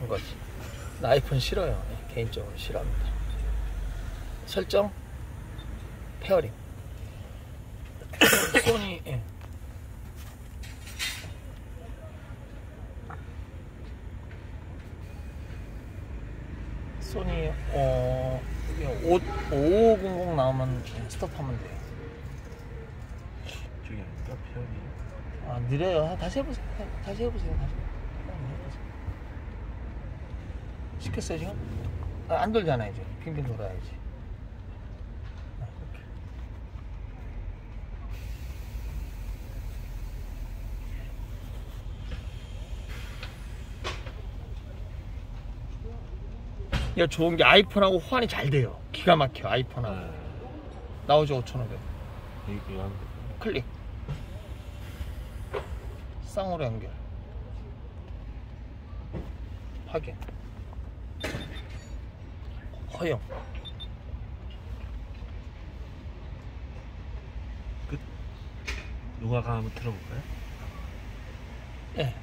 같은 거지. 나 아이폰 싫어요. 예, 개인적으로 싫어합니다. 설정 페어링. 소니 예. 소니 어5500 나오면 스톱하면 돼요. 저기 아닌가? 편이. 아 느려요. 다시 해보세요. 다- 다시 해보세요. 다시. 한번 해보세요. 시켰어요 지금? 아, 안 돌잖아 이제. 빙빙 돌아야지. 아, 이렇게. 야 좋은 게 아이폰하고 호환이 잘 돼요. 기가 막혀 아이폰하고. 네. 나오죠 5,500. 이거 한 클릭 쌍으로 연결 확인 허용 끝. 누가 가 한번 들어볼까요? 예